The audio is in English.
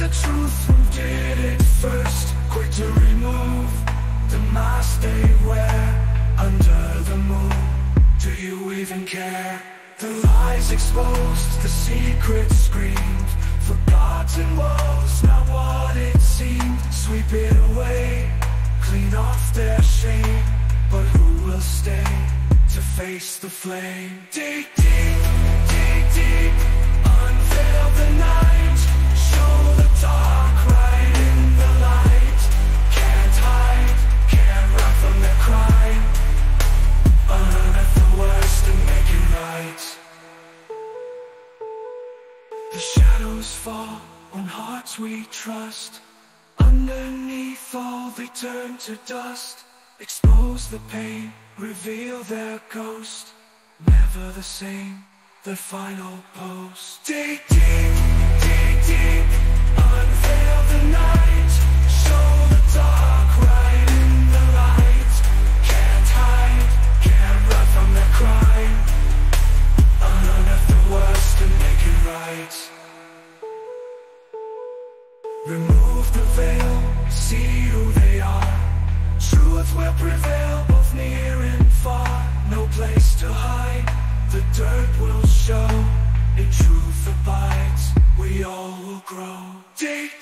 the truth who did it first. Quick to remove the mask they wear Under the moon. Do you even care? The lies exposed, the secrets screamed Forgotten woes, not what it seemed. Sweep it away, clean off their shame. But who will stay to face the flame? Dig deep, dig deep, The shadows fall on hearts we trust. Underneath all they turn to dust. Expose the pain, reveal their ghost. Never the same, their final post. Dig deep, Remove the veil, see who they are. Truth will prevail both near and far. No place to hide, the dirt will show. In truth abides, we all will grow. Deep,